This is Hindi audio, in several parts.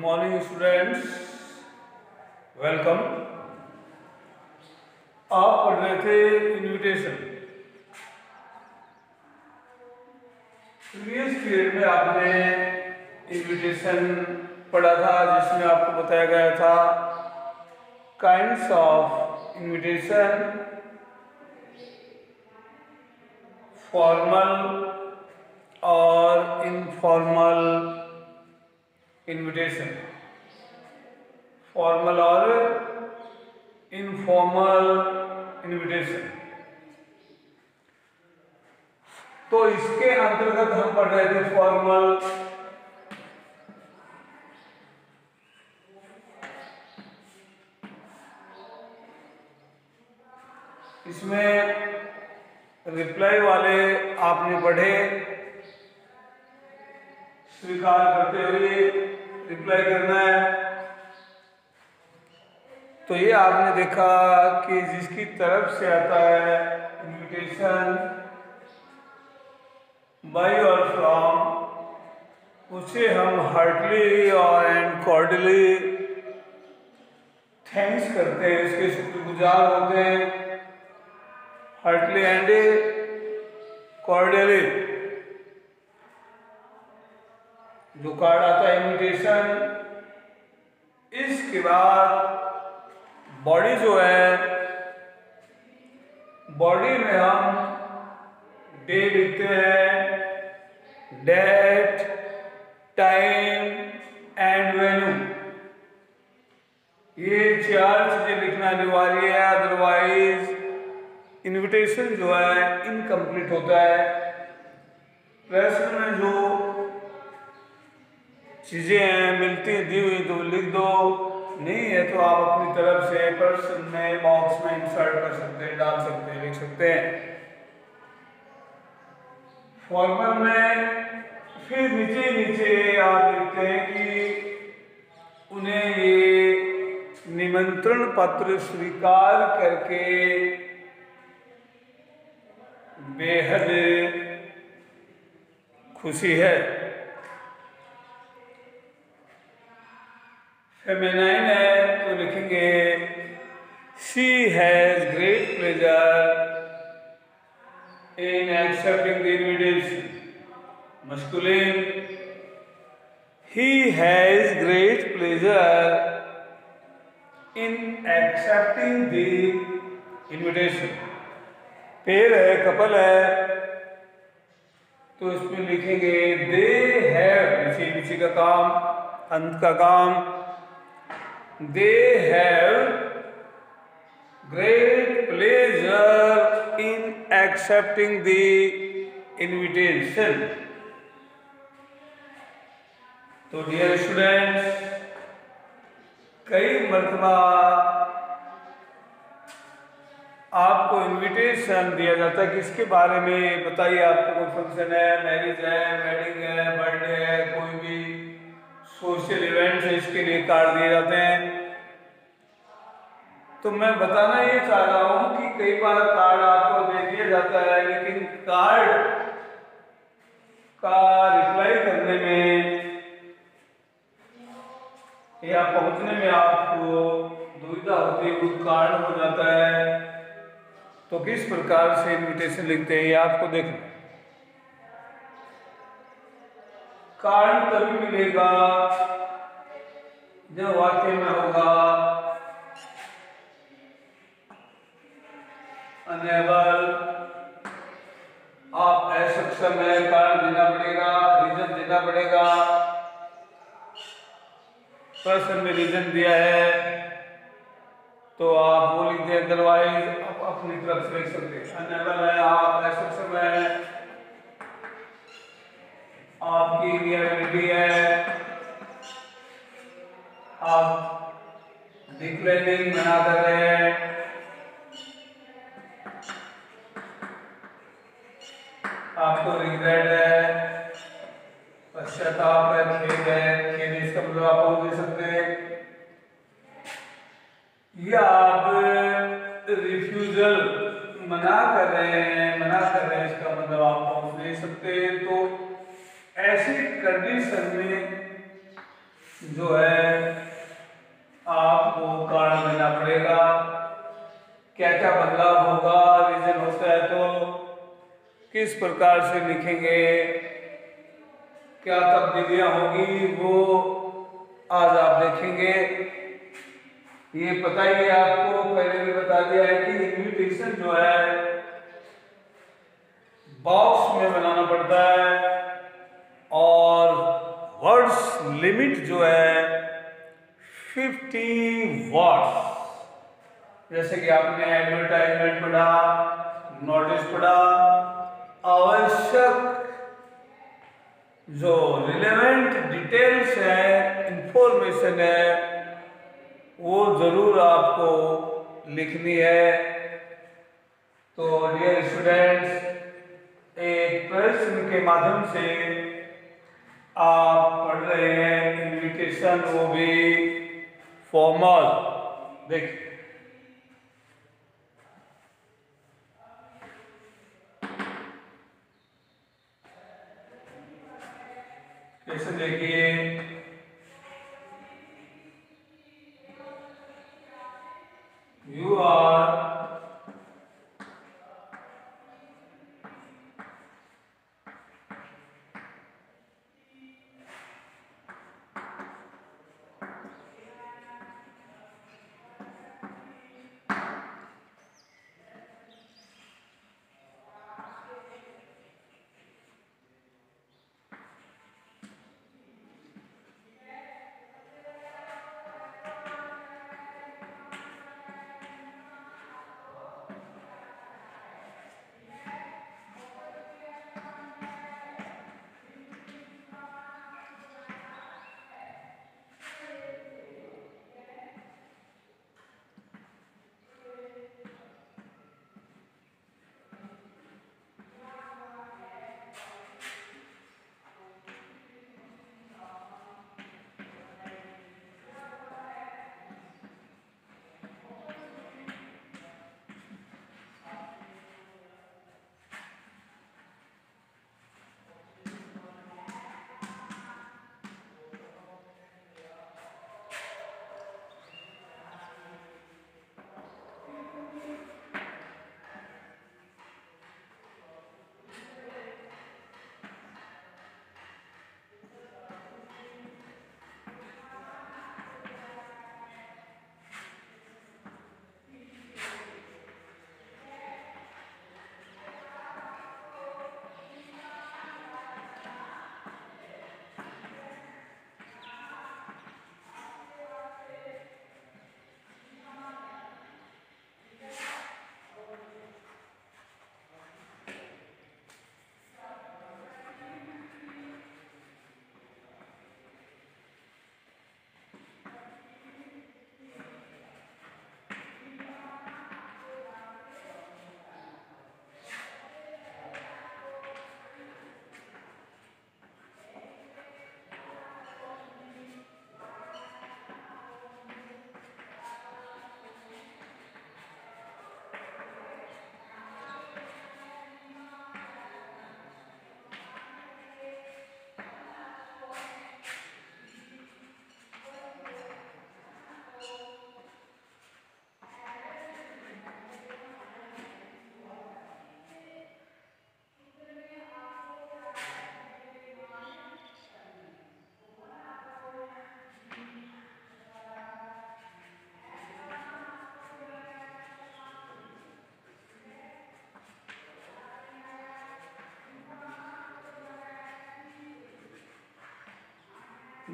मॉर्निंग स्टूडेंट्स वेलकम आप पढ़ रहे थे इनविटेशन प्रीवियस पीरियड में आपने इनविटेशन पढ़ा था, जिसमें आपको बताया गया था काइंड्स ऑफ़ इनविटेशन फॉर्मल और इनफॉर्मल इनविटेशन फॉर्मल और इनफॉर्मल इनविटेशन तो इसके अंतर्गत हम पढ़ रहे थे फॉर्मल इसमें रिप्लाई वाले आपने पढ़े, स्वीकार करते हुए रिप्लाई करना है। तो ये आपने देखा कि जिसकी तरफ़ से आता है इनविटेशन बाई और फ्रॉम उसे हम हार्टली और एंड कॉर्डली थैंक्स करते हैं, उसके शुक्रगुजार होते हैं। हार्टली एंड कॉर्डियली जो कार्ड आता है इनविटेशन इसके बाद बॉडी जो है बॉडी में हम डे लिखते हैं डेट टाइम एंड वेन्यू ये चार चीज़ें लिखना अनिवार्य है अदरवाइज़ इनविटेशन जो है इनकम्प्लीट होता है। प्रश्न में जो चीज़ें हैं, मिलती दी हुई तो लिख दो। नहीं है तो आप अपनी तरफ़ से प्रश्न में बॉक्स में इंसर्ट कर सकते हैं, डाल सकते हैं, लिख सकते हैं। फॉर्मल में फिर नीचे नीचे आप लिखते हैं कि उन्हें ये निमंत्रण पत्र स्वीकार करके बेहद खुशी है। फेमेनाइन है तो लिखेंगे she has great pleasure in accepting the invitation masculine he has great pleasure in accepting the invitation pair है, कपल है तो इसमें लिखेंगे दे है का काम, अंत का काम they have great pleasure in accepting the invitation. तो डियर स्टूडेंट्स कई मरतबा आपको इनविटेशन दिया जाता है किसके बारे में बताइए आपको कोई फ़ंक्शन है मैरिज है वेडिंग है बर्थडे है, कोई सोशल इवेंट है इसके लिए कार्ड दिए जाते हैं। तो मैं बताना ये चाह रहा हूँ कि कई बार कार्ड आपको दे दिया जाता है, लेकिन कार्ड का रिप्लाई करने में या पहुँचने में आपको दुविधा होती है कार्ड हो जाता है। तो किस प्रकार से इन्विटेशन लिखते हैं, ये आपको देखना। कार्ड तभी मिलेगा जब वाक्य में होगा। अनेबल आप असक्षम है कारण देना पड़ेगा रीजन देना पड़ेगा। प्रश्न में रीजन दिया है तो आप वो अदरवाइज़ आप अपनी तरफ़ से लिख सकते हैं। अनेबल है आप असक्षम है आपकी रियलिटी है। आप डिक्लेरिंग बना कर रहे हैं। प्रकार से लिखेंगे। क्या तब्दीलियाँ होगी वो आज आप देखेंगे। ये पता ही है आपको, पहले भी बता दिया है कि इन्विटेशन जो है बॉक्स में बनाना पड़ता है और वर्ड्स लिमिट जो है 50 वर्ड्स जैसे कि आपने एडवर्टाइजमेंट पढ़ा नोटिस पढ़ा आवश्यक जो रिलेवेंट डिटेल्स है इंफॉर्मेशन है, वो ज़रूर आपको लिखनी है। तो डियर स्टूडेंट्स एक प्रश्न के माध्यम से आप पढ़ रहे हैं इन्विटेशन वो भी फॉर्मल देखिए। कैसे देखिए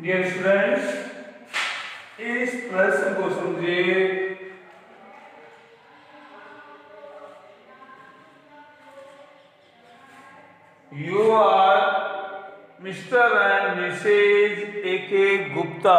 डियर स्टूडेंट्स इस प्रश्न को समझिए you are Mr and Mrs A K Gupta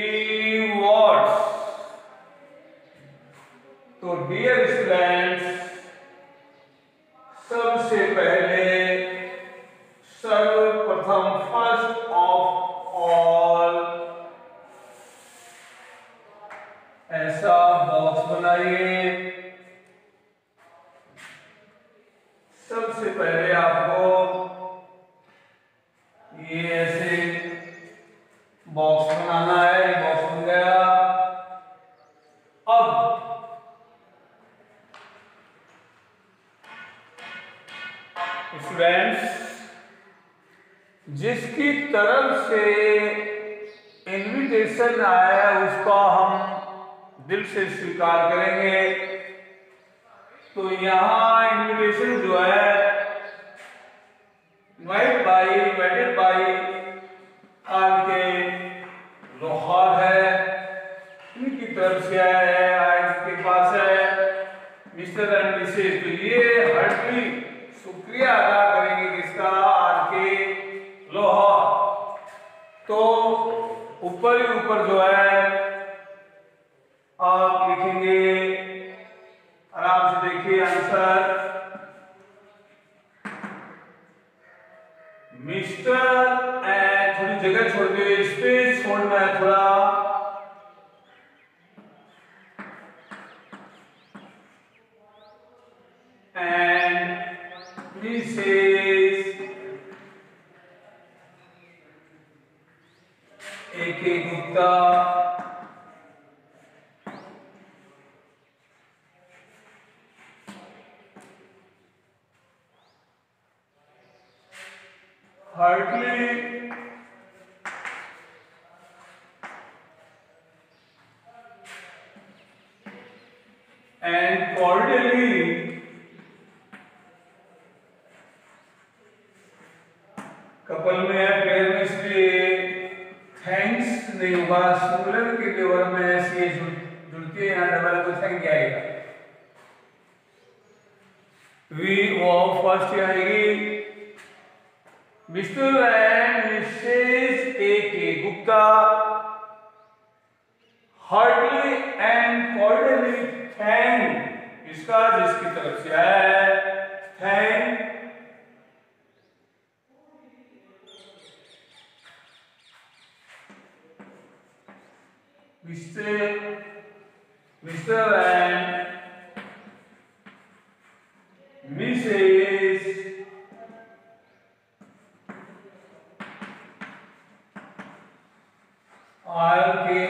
50 words तो डियर स्टूडेंट्स उसका हम दिल से स्वीकार करेंगे। तो यहाँ इनविटेशन जो है इनवाइट बाई इनवाइटेड बाई आपके लोहार है। इनकी तरफ़ से आया है, आज के पास है। मिस्टर एंड मिसेज तो ये शुक्रिया अदा ऊपर ही ऊपर जो है, आप लिखेंगे, आराम से देखिए आंसर मिस्टर ए थोड़ी जगह छोड़ दे, स्पेस छोड़ना है थोड़ा and Mrs. A.K. Gupta heartily and cordially couple में है पेयर में इसलिए थैंक्स नहीं होगा सिंगुलर के लेवल में ऐसी जुड़ जुड़ती है, यहाँ डबल तो थैंक आएगा। वी वो फ़र्स्ट आएगी। Mister and Mrs A K Gupta hardly and cordially thank इसका जिसकी तरफ़ से आया है thank Mr. Mr. and Mrs. R K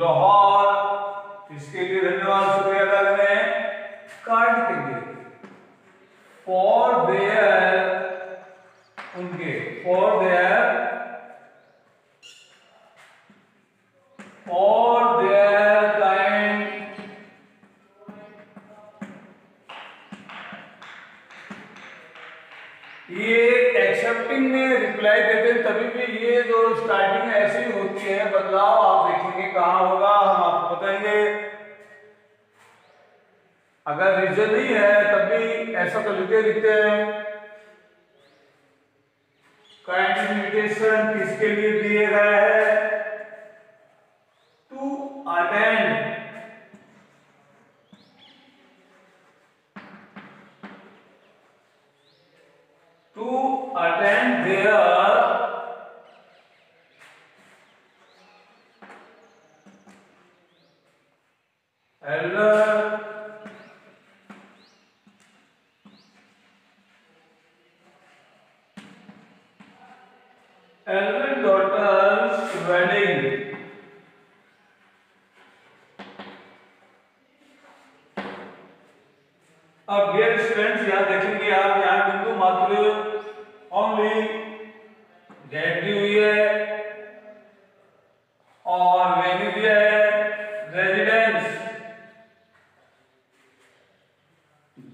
Lahore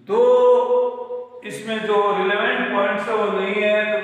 दो इसमें जो रिलेवेंट पॉइंट्स है वो नहीं है तो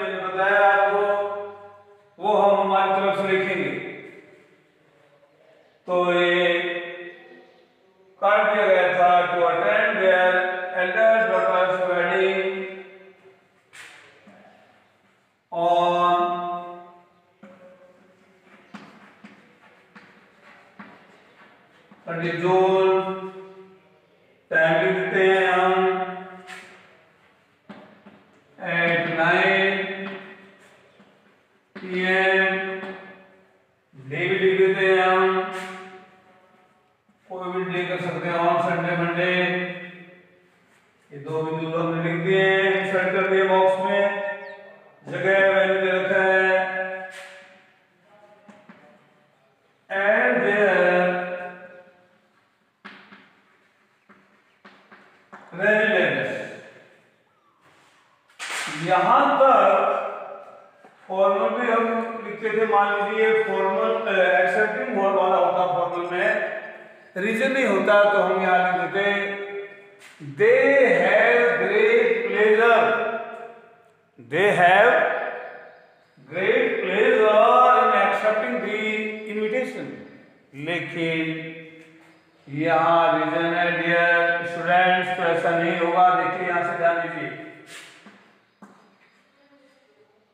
स्टूडेंट्स तो ऐसा नहीं होगा, देखिए यहाँ से ध्यान दीजिए।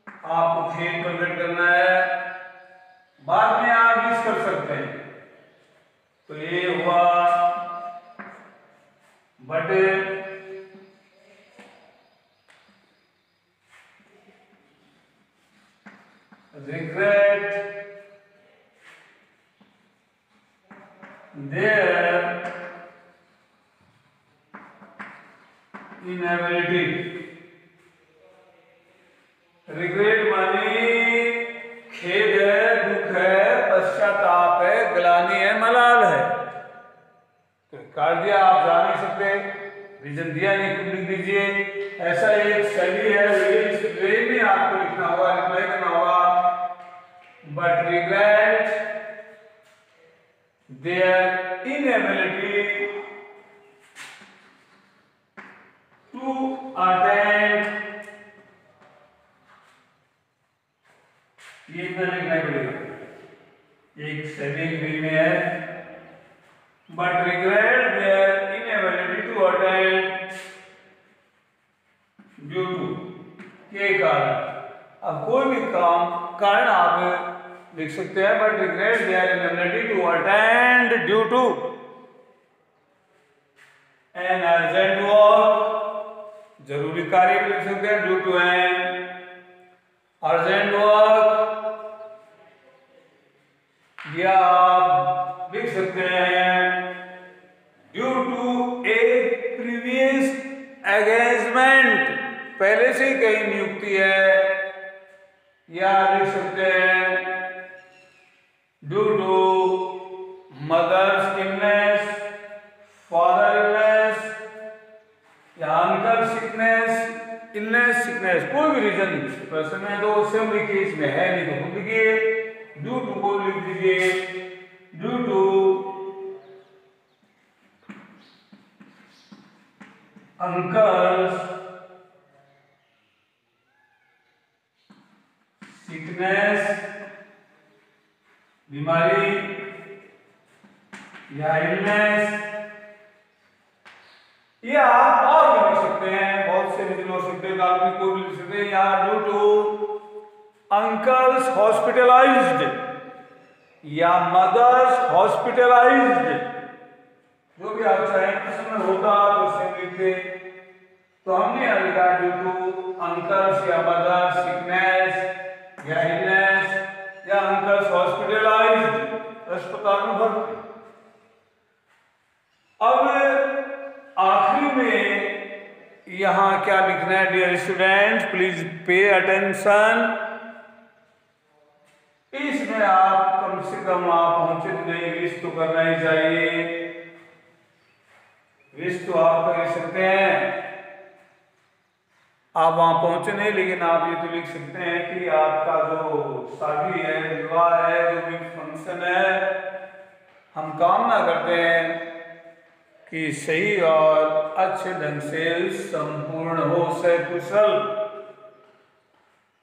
आपको खेल कन्वर्ट करना है, बाद में आप मिस कर सकते हैं। तो ये हुआ but regret their inability regret मानी खेद है दुख है पश्चाताप है ग्लानी है मलाल है तो कर दिया आप जा नहीं सकते रीजन दिया नहीं खुद लिख दीजिए ऐसा एक शैली है इस में आपको लिखना होगा रिप्लाई करना होगा but regret their inability to attend ये इतना लिखना पड़ेगा एक सेविंग वे में है but regret their inability to attend due to के कारण अब कोई भी काम, कारण आप लिख सकते हैं but regret their inability to attend due to an urgent work ज़रूरी कार्य भी लिख सकते हैं due to an urgent work या आप लिख सकते हैं due to a previous engagement पहले से ही कहीं नियुक्ति है, या सिकनेस कोई भी रीजन पर्सन है तो उससे हम लिखिए इसमें है नहीं तो खुद लिखिए ड्यू टू को लिख दीजिए। ड्यू टू uncles sickness, बीमारी या इलनेस ये today are due to uncles hospitalized या मदर्स हॉस्पिटलाइज्ड जो भी आप चाहें उसमें होता तो उसे लिखते तो हमने लिखा ड्यू टू अंकल्स या मदर सिकनेस या इलनेस या अंकल्स हॉस्पिटलाइज्ड अस्पताल में भर्ती। अब आखिरी में यहाँ क्या लिखना है dear student please pay attention इसमें आप कम से कम आप पहुँचे तो नहीं विश तो करना ही चाहिए। विश तो आप कर सकते हैं। आप वहाँ पहुँचे नहीं, लेकिन आप ये तो लिख सकते हैं कि आपका जो शादी है, विवाह है, जो भी फ़ंक्शन है, हम कामना करते हैं। कि सही और अच्छे ढंग से संपूर्ण हो सकुशल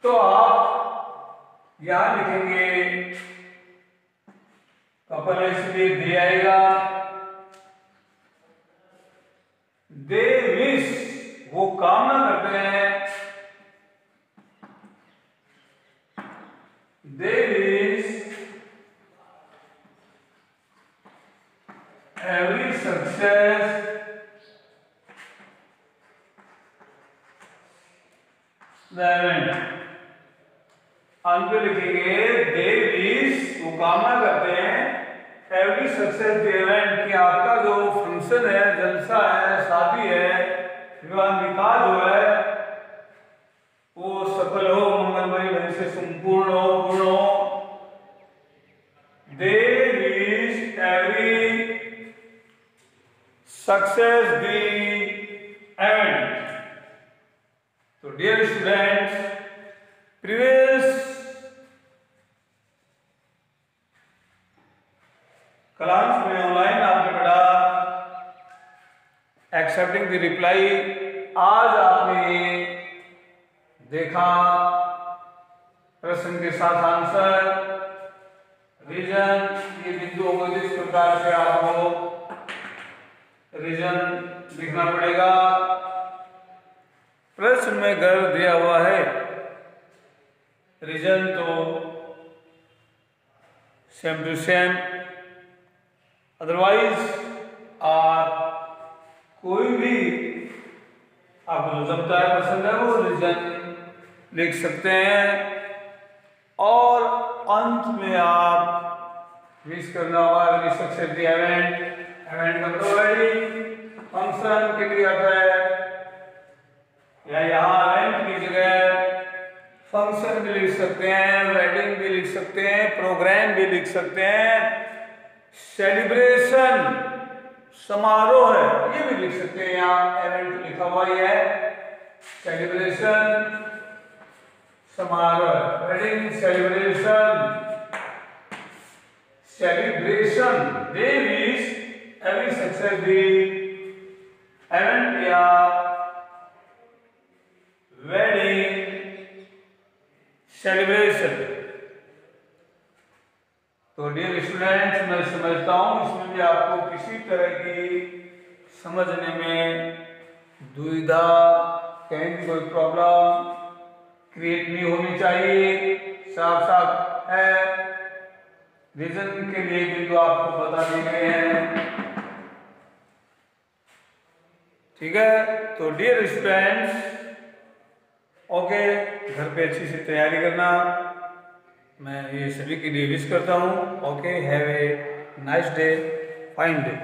तो आप यहाँ लिखेंगे कपल इसलिए दे आएगा। दे विश वो कामना करते हैं they wish every success the event अंत लिखेंगे देव इज़ वो कामना करते हैं एवरी सक्सेस द इवेंट कि आपका जो फ़ंक्शन है जलसा है शादी है विवाह निकाह जो है वो सफल हो मंगलमय ढंग से संपूर्ण हो पूर्ण हो they wish every success the event so dear previous class में ऑनलाइन आपने पढ़ा। एक्सेप्टिंग द रिप्लाई आज आपने देखा। प्रश्न के साथ आंसर रीजन ये बिंदु को जिस प्रकार से आपको रीजन लिखना पड़ेगा। प्रश्न में घर दिया हुआ है। रीजन तो सेम टू सेम अदरवाइज़ आप कोई भी आपको जो जमता है पसंद है, वो रीजन लिख सकते हैं। और अंत में आप विश करना होगा सक्सेस दी इवेंट का प्रोवाइडिंग फ़ंक्शन के लिए आता है। या यहाँ इवेंट की जगह फ़ंक्शन भी लिख सकते हैं वेडिंग भी लिख सकते हैं प्रोग्राम भी लिख सकते हैं। सेलिब्रेशन समारोह है, ये भी लिख सकते हैं यहाँ इवेंट लिखा हुआ ही है। सेलिब्रेशन समारोह wedding celebration celebration they wish every success the event celebration तो डियर स्टूडेंट्स मैं समझता हूँ, इसमें भी आपको किसी तरह की समझने में दुविधा, कहीं भी कोई प्रॉब्लम क्रिएट नहीं होनी चाहिए। साफ़ साफ़ है रीजन के लिए भी बिंदु आपको बता दिए गए हैं। ठीक है? तो डियर स्टूडेंट्स ओके, घर पे अच्छी से तैयारी करना। मैं ये सभी के लिए विश करता हूँ। Okay have a nice day fine day